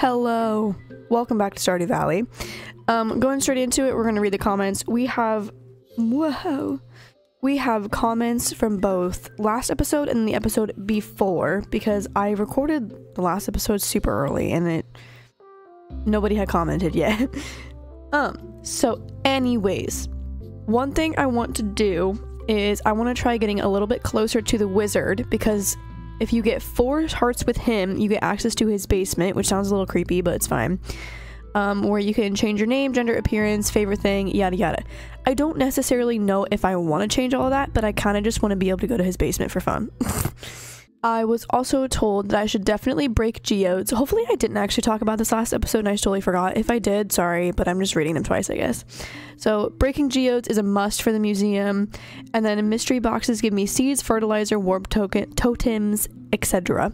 Hello. Welcome back to Stardew Valley. Um, going straight into it, we're going to read the comments. We have... Whoa. We have comments from both last episode and the episode before because I recorded the last episode super early and it... Nobody had commented yet. um, so anyways, one thing I want to do is I want to try getting a little bit closer to the wizard because if you get four hearts with him, you get access to his basement, which sounds a little creepy, but it's fine. Um, where you can change your name, gender, appearance, favorite thing, yada yada. I don't necessarily know if I want to change all of that, but I kind of just want to be able to go to his basement for fun. I was also told that I should definitely break geodes. Hopefully I didn't actually talk about this last episode and I totally forgot. If I did, sorry, but I'm just reading them twice, I guess. So breaking geodes is a must for the museum. And then mystery boxes give me seeds, fertilizer, warp token, totems, etc.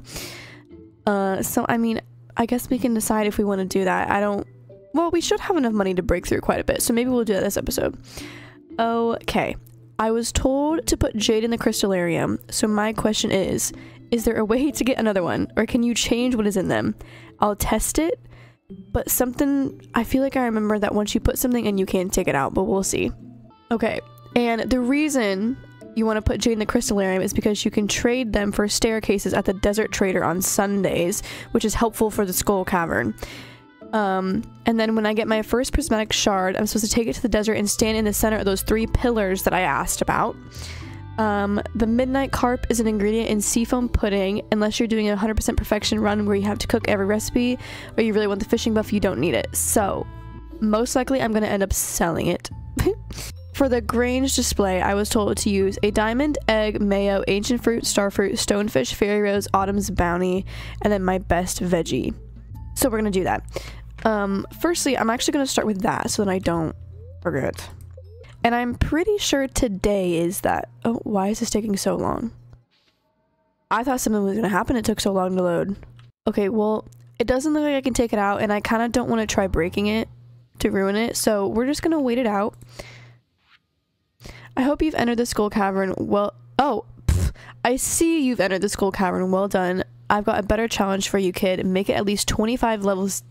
Uh, so I mean, I guess we can decide if we want to do that. I don't... Well, we should have enough money to break through quite a bit, so maybe we'll do that this episode. Okay. I was told to put jade in the crystalarium, so my question is, is there a way to get another one? Or can you change what is in them? I'll test it, but something... I feel like I remember that once you put something in, you can't take it out, but we'll see. Okay, and the reason you want to put jade in the crystalarium is because you can trade them for staircases at the desert trader on Sundays, which is helpful for the skull cavern. Um, and then when I get my first prismatic shard, I'm supposed to take it to the desert and stand in the center of those three pillars that I asked about. Um, the midnight carp is an ingredient in seafoam pudding. Unless you're doing a 100% perfection run where you have to cook every recipe, or you really want the fishing buff, you don't need it. So, most likely I'm going to end up selling it. For the Grange display, I was told to use a diamond, egg, mayo, ancient fruit, starfruit, stonefish, fairy rose, autumn's bounty, and then my best veggie. So we're going to do that. Um, firstly, I'm actually going to start with that so that I don't forget. And I'm pretty sure today is that... Oh, why is this taking so long? I thought something was going to happen. It took so long to load. Okay, well, it doesn't look like I can take it out, and I kind of don't want to try breaking it to ruin it, so we're just going to wait it out. I hope you've entered the skull cavern well... Oh, pff, I see you've entered the skull cavern. Well done. I've got a better challenge for you, kid. Make it at least 25 levels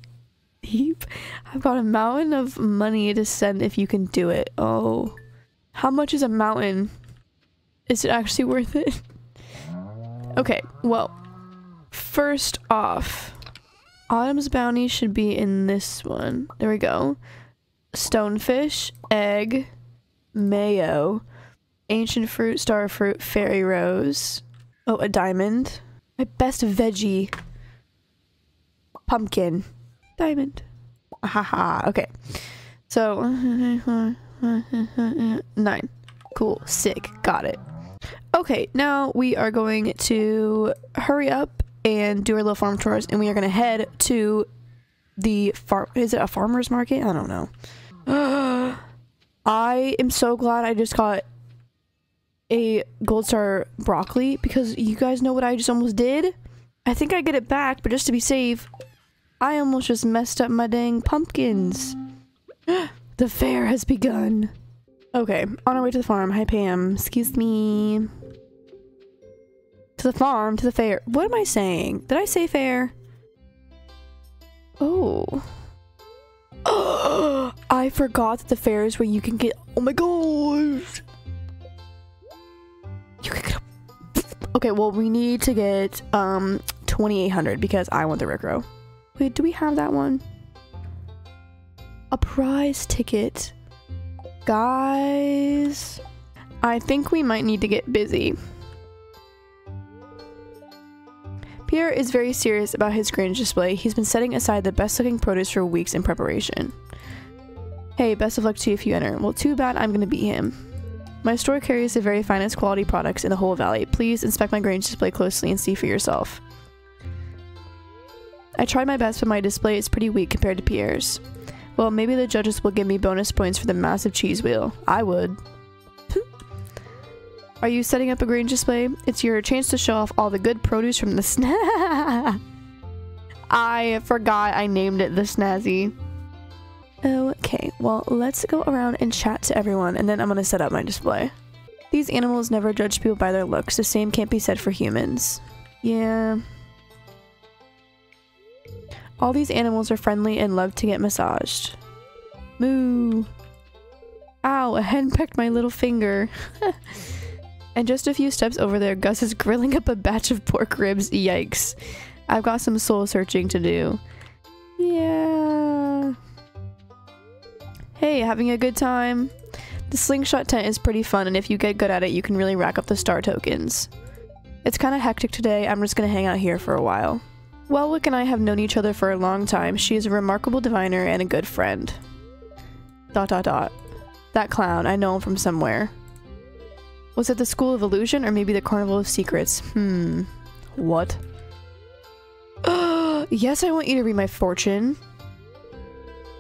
I've got a mountain of money to send if you can do it. Oh. How much is a mountain? Is it actually worth it? okay, well. First off. Autumn's bounty should be in this one. There we go. Stonefish, egg, mayo, ancient fruit, star fruit, fairy rose. Oh, a diamond. My best veggie. Pumpkin. Diamond. Haha. Okay. So, nine. Cool. Sick. Got it. Okay, now we are going to hurry up and do our little farm tours, and we are going to head to the farm. Is it a farmer's market? I don't know. I am so glad I just got a gold star broccoli because you guys know what I just almost did? I think I get it back, but just to be safe, I almost just messed up my dang pumpkins. the fair has begun. Okay, on our way to the farm. Hi, Pam. Excuse me. To the farm, to the fair. What am I saying? Did I say fair? Oh. I forgot that the fair is where you can get- Oh my gosh! You can get a- Okay, well, we need to get, um, 2800 because I want the Rarecrow. Wait, do we have that one? A prize ticket. Guys, I think we might need to get busy. Pierre is very serious about his Grange display. He's been setting aside the best looking produce for weeks in preparation. Hey, best of luck to you if you enter. Well, too bad I'm gonna beat him. My store carries the very finest quality products in the whole valley. Please inspect my Grange display closely and see for yourself. I tried my best, but my display is pretty weak compared to Pierre's. Well, maybe the judges will give me bonus points for the massive cheese wheel. I would. Are you setting up a Grange display? It's your chance to show off all the good produce from the sna- I forgot I named it the Snazzy. Okay, well, let's go around and chat to everyone, and then I'm gonna set up my display. These animals never judge people by their looks. The same can't be said for humans. Yeah. All these animals are friendly and love to get massaged. Moo. Ow, a hen pecked my little finger. and just a few steps over there, Gus is grilling up a batch of pork ribs. Yikes. I've got some soul searching to do. Yeah. Hey, having a good time? The slingshot tent is pretty fun, and if you get good at it, you can really rack up the star tokens. It's kind of hectic today, I'm just gonna hang out here for a while. Welwick and I have known each other for a long time. She is a remarkable diviner and a good friend. Dot dot dot. That clown, I know him from somewhere. Was it the School of Illusion or maybe the Carnival of Secrets? Hmm. What? yes, I want you to read my fortune.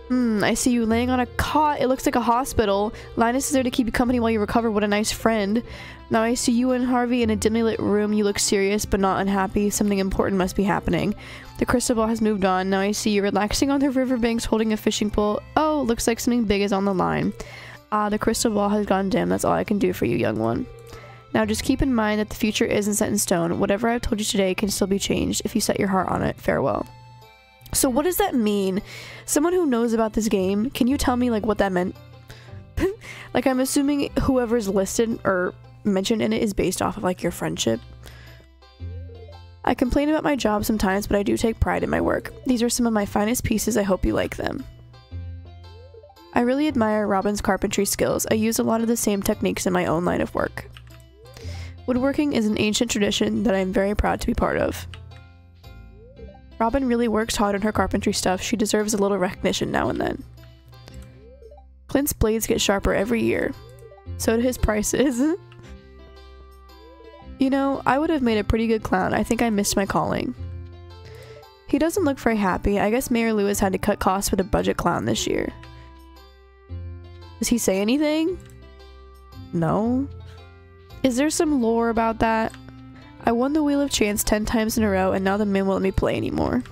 Hmm, I see you laying on a cot. It looks like a hospital. Linus is there to keep you company while you recover. What a nice friend. Now I see you and Harvey in a dimly lit room. You look serious but not unhappy. Something important must be happening. The crystal ball has moved on. Now I see you relaxing on the riverbanks holding a fishing pole. Oh, looks like something big is on the line. Ah, the crystal ball has gone dim. That's all I can do for you, young one. Now just keep in mind that the future isn't set in stone. Whatever I've told you today can still be changed if you set your heart on it. Farewell. So what does that mean? Someone who knows about this game, can you tell me like what that meant? like I'm assuming whoever's listed or mentioned in it is based off of like your friendship. I complain about my job sometimes, but I do take pride in my work. These are some of my finest pieces. I hope you like them. I really admire Robin's carpentry skills. I use a lot of the same techniques in my own line of work. Woodworking is an ancient tradition that I am very proud to be part of. Robin really works hard on her carpentry stuff. She deserves a little recognition now and then. Clint's blades get sharper every year. So do his prices. you know, I would have made a pretty good clown. I think I missed my calling. He doesn't look very happy. I guess Mayor Lewis had to cut costs for the budget clown this year. Does he say anything? No. Is there some lore about that? I won the Wheel of Chance 10 times in a row and now the man won't let me play anymore.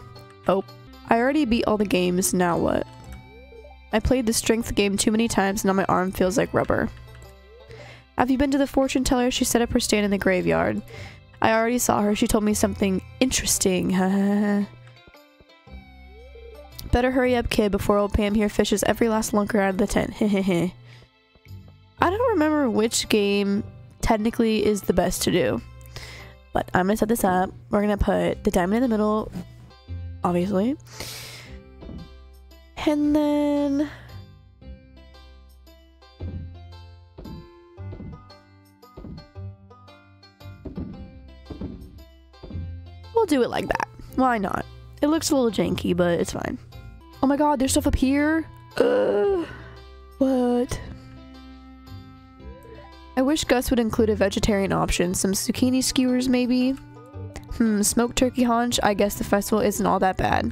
Oh. I already beat all the games, now what? I played the strength game too many times and now my arm feels like rubber. Have you been to the fortune teller? She set up her stand in the graveyard. I already saw her. She told me something interesting. Better hurry up, kid, before old Pam here fishes every last lunker out of the tent. I don't remember which game technically is the best to do. But I'm gonna set this up. We're gonna put the diamond in the middle, obviously. And then... We'll do it like that. Why not? It looks a little janky, but it's fine. Oh my god, there's stuff up here? What? I wish Gus would include a vegetarian option. Some zucchini skewers, maybe? Hmm, smoked turkey haunch? I guess the festival isn't all that bad.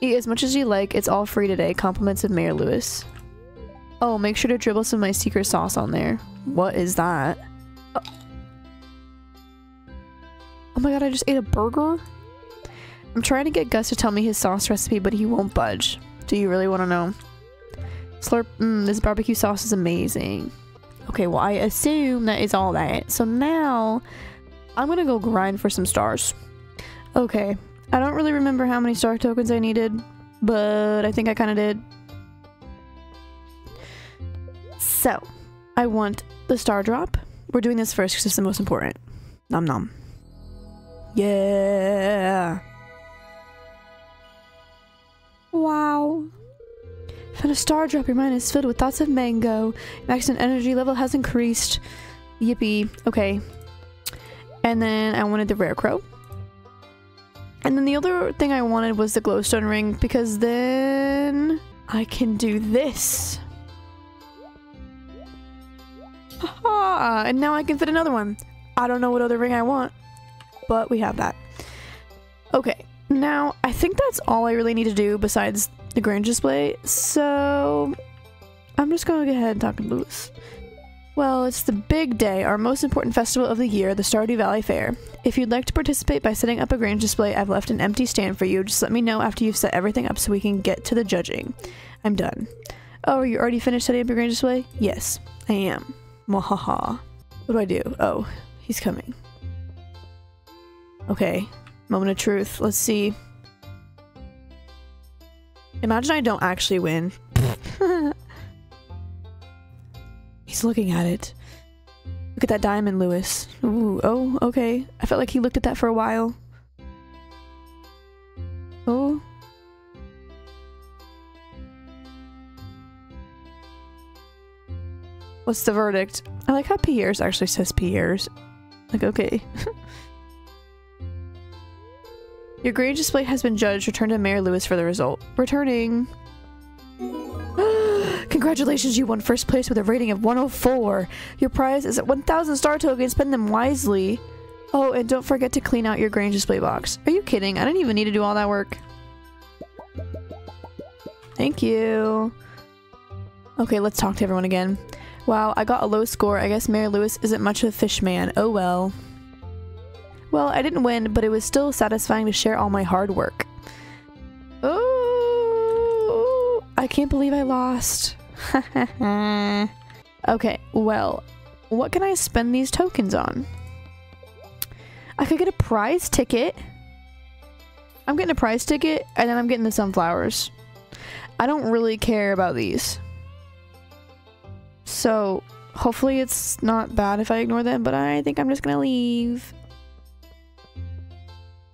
Eat as much as you like. It's all free today. Compliments of Mayor Lewis. Oh, make sure to dribble some of my secret sauce on there. What is that? Oh. oh my god, I just ate a burger? I'm trying to get Gus to tell me his sauce recipe, but he won't budge. Do you really want to know? Slurp, mm, this barbecue sauce is amazing. Okay, well, I assume that is all that. So now, I'm gonna go grind for some stars. Okay, I don't really remember how many star tokens I needed, but I think I kind of did. So, I want the star drop. We're doing this first because it's the most important. Nom nom. Yeah. Wow. Found a star drop. Your mind is filled with thoughts of mango. Maximum energy level has increased. Yippee. Okay. And then I wanted the rare crow. And then the other thing I wanted was the glowstone ring because then I can do this. Haha! And now I can fit another one. I don't know what other ring I want, but we have that. Okay, now I think that's all I really need to do besides the Grange display, so I'm just going to go ahead and talk to Lewis. Well, it's the big day, our most important festival of the year, the Stardew Valley Fair. If you'd like to participate by setting up a Grange display, I've left an empty stand for you. Just let me know after you've set everything up so we can get to the judging. I'm done. Oh, are you already finished setting up your Grange display? Yes, I am. Mwahaha. What do I do? Oh, he's coming. Okay, moment of truth. Let's see. Imagine I don't actually win. He's looking at it. Look at that diamond, Lewis. Ooh, oh, okay. I felt like he looked at that for a while. Oh. What's the verdict? I like how Pierre's actually says Pierre's. Like, okay. Your Grange display has been judged. Return to Mayor Lewis for the result. Returning. Congratulations, you won first place with a rating of 104. Your prize is at 1,000 star tokens. Spend them wisely. Oh, and don't forget to clean out your Grange display box. Are you kidding? I didn't even need to do all that work. Thank you. Okay, let's talk to everyone again. Wow, I got a low score. I guess Mayor Lewis isn't much of a fish man. Oh well. Well, I didn't win, but it was still satisfying to share all my hard work. Oh, I can't believe I lost. okay, well, what can I spend these tokens on? I could get a prize ticket. I'm getting a prize ticket, and then I'm getting the sunflowers. I don't really care about these. So, hopefully it's not bad if I ignore them, but I think I'm just gonna leave.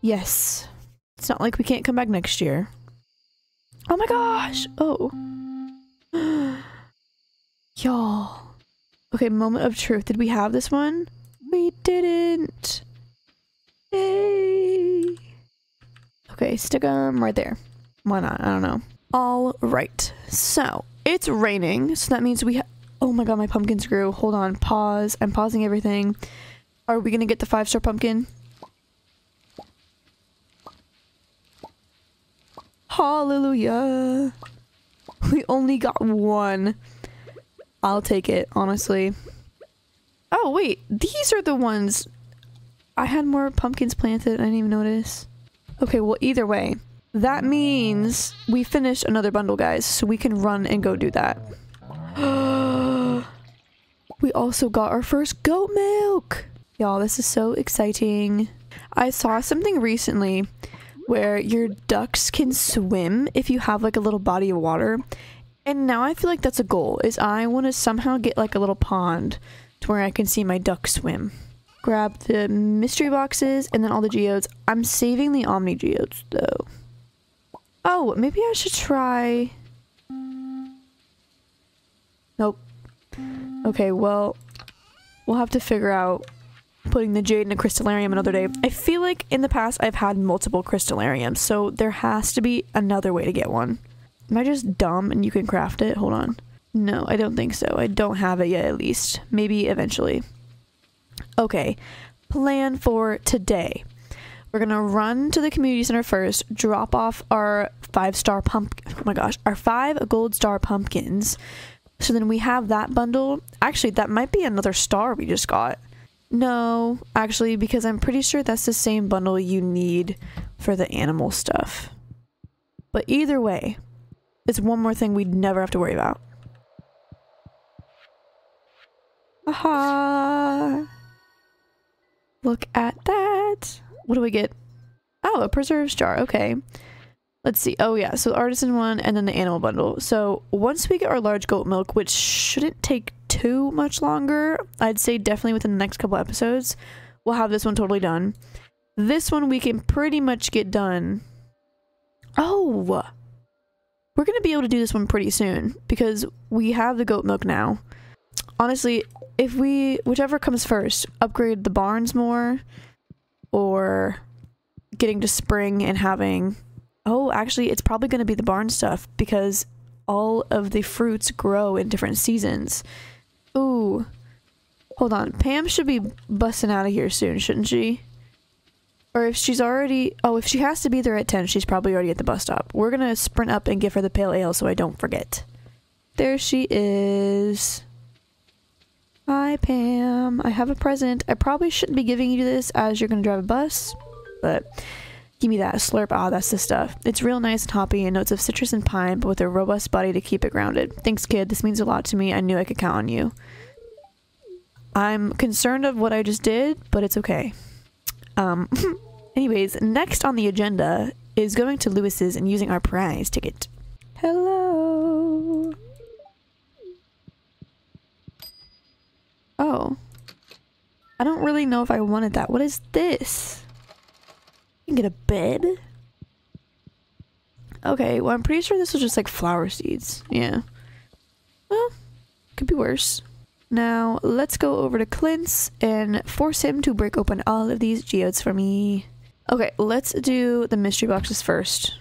Yes. It's not like we can't come back next year. Oh my gosh! Oh. Y'all. Okay, moment of truth. Did we have this one? We didn't. Yay. Okay, stick them right there. Why not? I don't know. All right. So, it's raining, so that means we have... Oh my god, my pumpkins grew. Hold on. Pause. I'm pausing everything. Are we gonna get the five-star pumpkin? Hallelujah. We only got one. I'll take it, honestly. Oh, wait. These are the ones... I had more pumpkins planted. I didn't even notice. Okay, well, either way. That means we finished another bundle, guys. So we can run and go do that. we also got our first goat milk. Y'all, this is so exciting. I saw something recently where your ducks can swim if you have like a little body of water. And now I feel like that's a goal, is I want to somehow get like a little pond to where I can see my ducks swim. Grab the mystery boxes and then all the geodes. I'm saving the omni geodes though. Oh, maybe I should try... Nope. Okay, well, we'll have to figure out putting the jade in a crystalarium another day. I feel like in the past I've had multiple crystalariums, so there has to be another way to get one. Am I just dumb and you can craft it? Hold on. No, I don't think so. I don't have it yet at least. Maybe eventually. Okay, plan for today. We're gonna run to the community center first, drop off our five star pump. Oh my gosh, our five gold star pumpkins. So then we have that bundle. Actually, that might be another star we just got. No, actually, because I'm pretty sure that's the same bundle you need for the animal stuff. But either way, it's one more thing we'd never have to worry about. Aha! Look at that! What do we get? Oh, a preserves jar. Okay. Let's see. Oh yeah, so artisan one and then the animal bundle. So once we get our large goat milk, which shouldn't take too much longer, I'd say definitely within the next couple episodes, we'll have this one totally done. This one we can pretty much get done. Oh! We're going to be able to do this one pretty soon because we have the goat milk now. Honestly, if we, whichever comes first, upgrade the barns more or getting to spring and having Oh, actually, it's probably going to be the barn stuff because all of the fruits grow in different seasons. Ooh. Hold on. Pam should be busting out of here soon, shouldn't she? Or if she's already... Oh, if she has to be there at 10, she's probably already at the bus stop. We're going to sprint up and give her the pale ale so I don't forget. There she is. Hi, Pam. I have a present. I probably shouldn't be giving you this as you're going to drive a bus, but Give me that slurp. Ah, that's the stuff. It's real nice and hoppy and notes of citrus and pine, but with a robust body to keep it grounded. Thanks, kid. This means a lot to me. I knew I could count on you. I'm concerned of what I just did, but it's okay. Um, anyways, next on the agenda is going to Lewis's and using our prize ticket. Hello. Oh. I don't really know if I wanted that. What is this? Can get a bed? Okay, well I'm pretty sure this was just like flower seeds. Yeah. Well, could be worse. Now, let's go over to Clint's and force him to break open all of these geodes for me. Okay, let's do the mystery boxes first.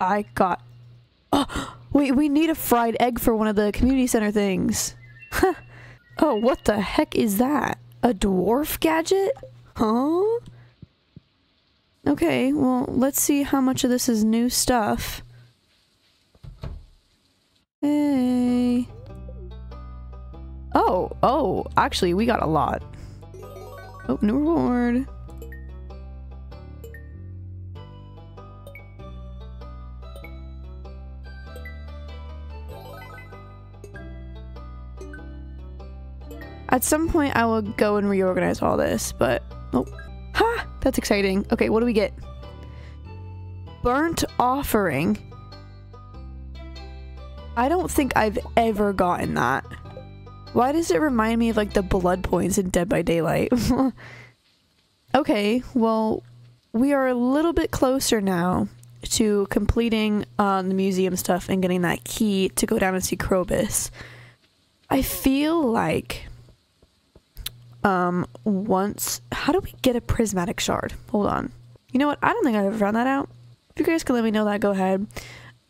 I got... Oh, wait, we need a fried egg for one of the community center things. oh, what the heck is that? A dwarf gadget? Huh? Okay, well, let's see how much of this is new stuff. Hey. Oh, oh, actually, we got a lot. Oh, new reward. At some point, I will go and reorganize all this, but... Oh. Ha! That's exciting. Okay, what do we get? Burnt Offering. I don't think I've ever gotten that. Why does it remind me of like the blood points in Dead by Daylight? okay, well, we are a little bit closer now to completing uh, the museum stuff and getting that key to go down and see Krobus. I feel like um once how do we get a prismatic shard? Hold on. You know what? I don't think i ever found that out. If you guys can let me know that go ahead.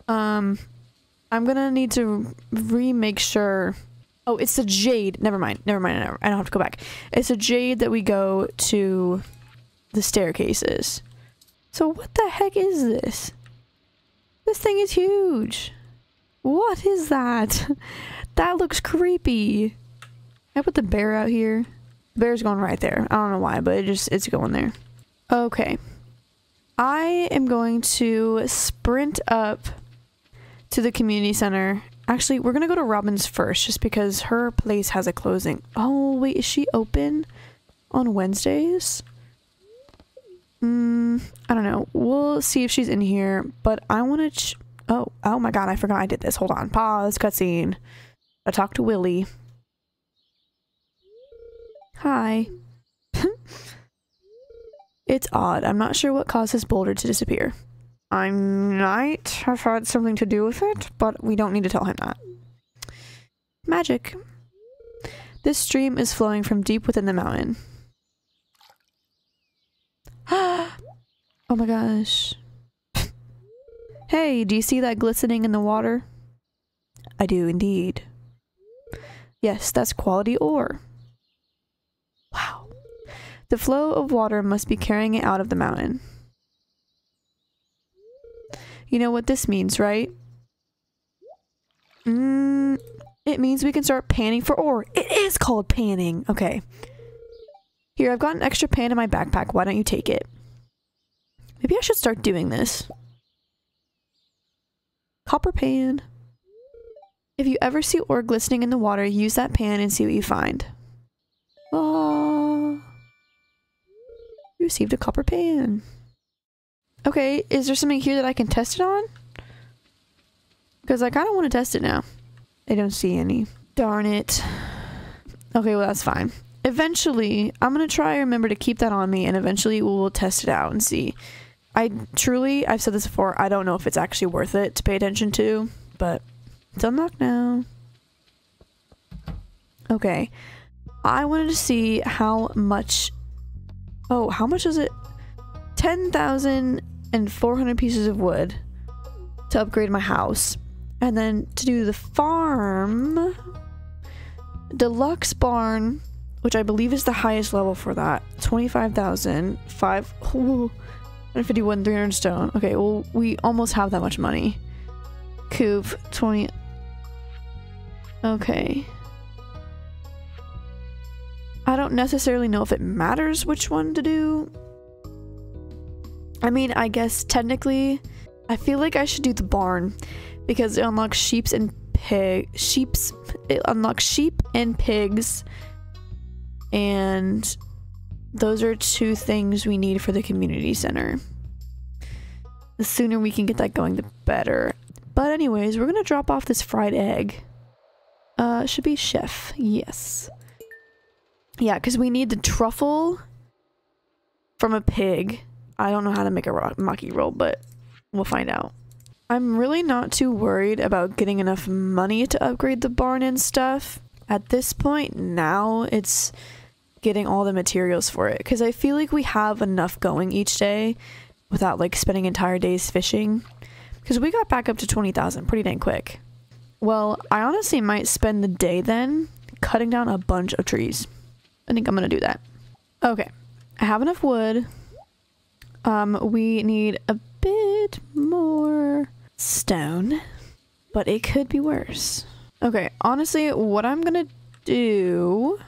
Um i'm gonna need to remake sure. Oh it's the jade. Never mind. Never mind. I don't have to go back. It's a jade that we go to the staircases. So what the heck is this? This thing is huge. What is that? That looks creepy. I put the bear out here Bear's going right there. I don't know why, but it just it's going there. Okay. I am going to sprint up to the community center. Actually, we're going to go to Robin's first just because her place has a closing. Oh, wait, is she open on Wednesdays? Mm, I don't know. We'll see if she's in here, but I want to... oh, oh my god, I forgot I did this. Hold on. Pause, cutscene. I talked to Willy. Hi. it's odd. I'm not sure what caused this boulder to disappear. I might have had something to do with it, but we don't need to tell him that. Magic. This stream is flowing from deep within the mountain. oh my gosh. hey, do you see that glistening in the water? I do indeed. Yes, that's quality ore. The flow of water must be carrying it out of the mountain. You know what this means, right? Mm, it means we can start panning for ore. It is called panning. Okay. Here, I've got an extra pan in my backpack. Why don't you take it? Maybe I should start doing this. Copper pan. If you ever see ore glistening in the water, use that pan and see what you find. Oh. You received a copper pan. Okay, is there something here that I can test it on? Because I kind of want to test it now. I don't see any. Darn it. Okay, well that's fine. Eventually, I'm going to try remember to keep that on me and eventually we'll test it out and see. I truly, I've said this before, I don't know if it's actually worth it to pay attention to, but it's unlocked now. Okay. I wanted to see how much... Oh, how much is it? 10,400 pieces of wood to upgrade my house. And then to do the farm... Deluxe barn, which I believe is the highest level for that. 25,000. 5... Oh, 151, 300 stone. Okay, well, we almost have that much money. Coop, 20... Okay. I don't necessarily know if it matters which one to do. I mean, I guess technically, I feel like I should do the barn because it unlocks sheeps and pig sheeps it unlocks sheep and pigs and those are two things we need for the community center. The sooner we can get that going, the better. But anyways, we're gonna drop off this fried egg. Uh, should be chef. Yes. Yeah, because we need the truffle from a pig. I don't know how to make a rock maki roll, but we'll find out. I'm really not too worried about getting enough money to upgrade the barn and stuff. At this point, now it's getting all the materials for it because I feel like we have enough going each day without like spending entire days fishing because we got back up to 20,000 pretty dang quick. Well, I honestly might spend the day then cutting down a bunch of trees. I think I'm gonna do that. Okay, I have enough wood. Um, we need a bit more stone, but it could be worse. Okay, honestly, what I'm gonna do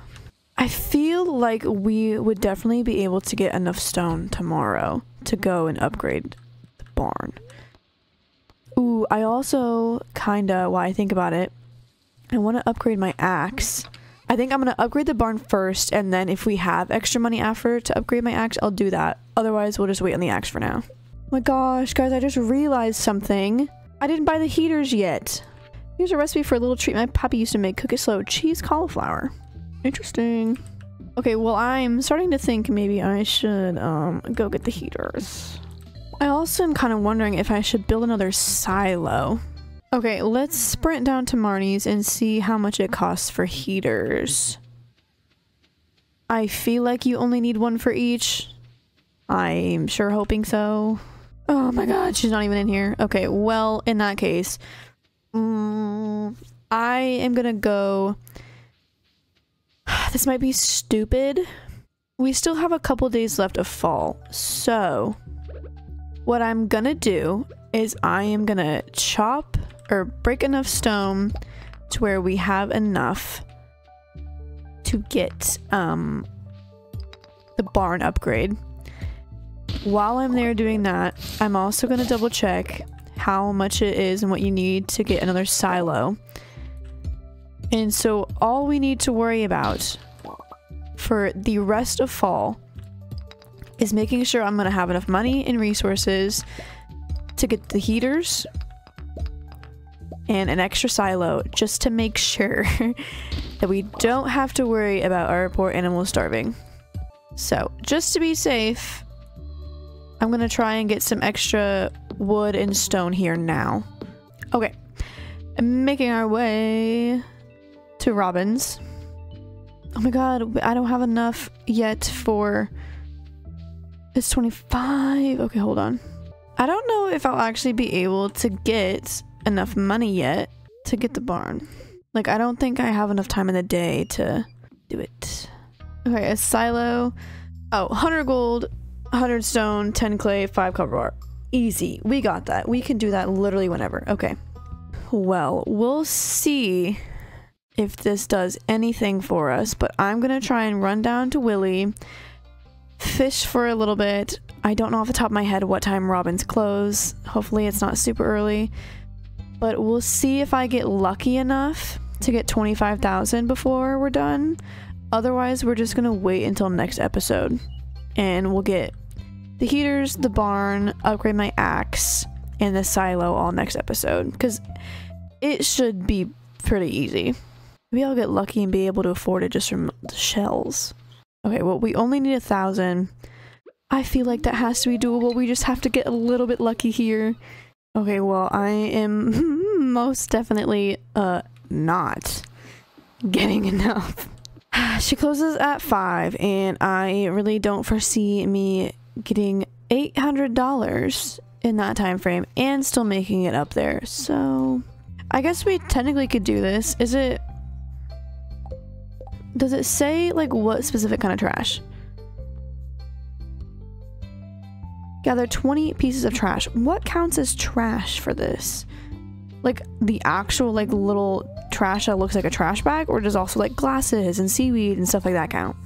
I feel like we would definitely be able to get enough stone tomorrow to go and upgrade the barn. Ooh, I also kinda, while I think about it, I want to upgrade my axe. I think I'm going to upgrade the barn first, and then if we have extra money after to upgrade my axe, I'll do that. Otherwise, we'll just wait on the axe for now. Oh my gosh, guys, I just realized something. I didn't buy the heaters yet. Here's a recipe for a little treat my puppy used to make. Cook it slow. Cheese cauliflower. Interesting. Okay, well, I'm starting to think maybe I should um, go get the heaters. I also am kind of wondering if I should build another silo. Okay, let's sprint down to Marnie's and see how much it costs for heaters. I feel like you only need one for each. I'm sure hoping so. Oh my god, she's not even in here. Okay, well, in that case, um, I am gonna go this might be stupid. We still have a couple days left of fall, so what I'm gonna do is I am gonna chop or break enough stone to where we have enough to get um the barn upgrade. While I'm there doing that, I'm also gonna double check how much it is and what you need to get another silo. And so all we need to worry about for the rest of fall is making sure I'm going to have enough money and resources to get the heaters and an extra silo just to make sure that we don't have to worry about our poor animals starving. So, just to be safe, I'm going to try and get some extra wood and stone here now. Okay, making our way to Robin's. Oh my god, I don't have enough yet for... It's 25. Okay, hold on. I don't know if I'll actually be able to get enough money yet to get the barn. Like, I don't think I have enough time in the day to do it. Okay, a silo. Oh, 100 gold, 100 stone, 10 clay, 5 copper bar. Easy. We got that. We can do that literally whenever. Okay. Well, we'll see if this does anything for us, but I'm gonna try and run down to Willy, fish for a little bit. I don't know off the top of my head what time Robin's close. Hopefully it's not super early, but we'll see if I get lucky enough to get 25,000 before we're done. Otherwise, we're just gonna wait until next episode and we'll get the heaters, the barn, upgrade my axe, and the silo all next episode because it should be pretty easy. Maybe I'll get lucky and be able to afford it just from the shells. Okay, well, we only need a thousand. I feel like that has to be doable. We just have to get a little bit lucky here. Okay, well, I am most definitely, uh, not getting enough. she closes at 5, and I really don't foresee me getting $800 in that time frame and still making it up there. So, I guess we technically could do this. Is it does it say like what specific kind of trash? Gather 20 pieces of trash. What counts as trash for this? Like the actual like little trash that looks like a trash bag or does also like glasses and seaweed and stuff like that count?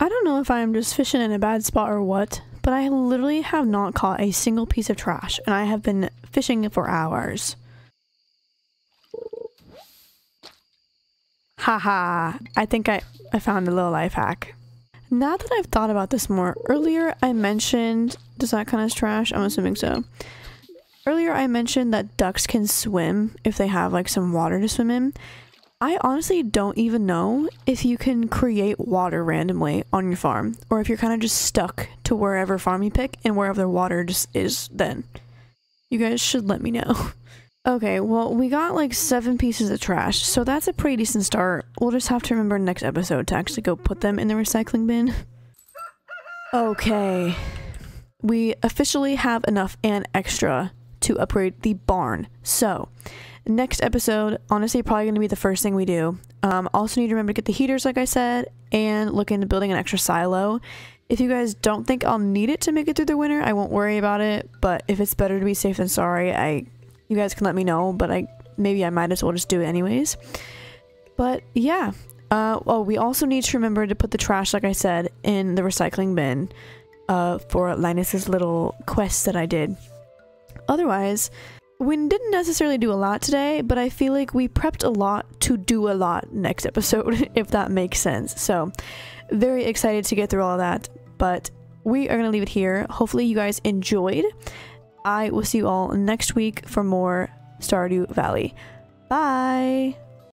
I don't know if I'm just fishing in a bad spot or what, but I literally have not caught a single piece of trash and I have been fishing for hours. Haha, I think I, I found a little life hack. Now that I've thought about this more, earlier I mentioned, does that count as trash? I'm assuming so. earlier I mentioned that ducks can swim if they have like some water to swim in. I honestly don't even know if you can create water randomly on your farm or if you're kind of just stuck to wherever farm you pick and wherever the water just is then. You guys should let me know. Okay, well, we got like seven pieces of trash, so that's a pretty decent start. We'll just have to remember next episode to actually go put them in the recycling bin. Okay. We officially have enough and extra to upgrade the barn. So, next episode, honestly, probably going to be the first thing we do. Um, also need to remember to get the heaters, like I said, and look into building an extra silo. If you guys don't think I'll need it to make it through the winter, I won't worry about it. But if it's better to be safe than sorry, I you guys can let me know, but I maybe I might as well just do it anyways. But yeah. Uh, oh, we also need to remember to put the trash, like I said, in the recycling bin uh, for Linus's little quest that I did. Otherwise, we didn't necessarily do a lot today, but I feel like we prepped a lot to do a lot next episode, if that makes sense. So, very excited to get through all that, but we are going to leave it here. Hopefully, you guys enjoyed. I will see you all next week for more Stardew Valley. Bye!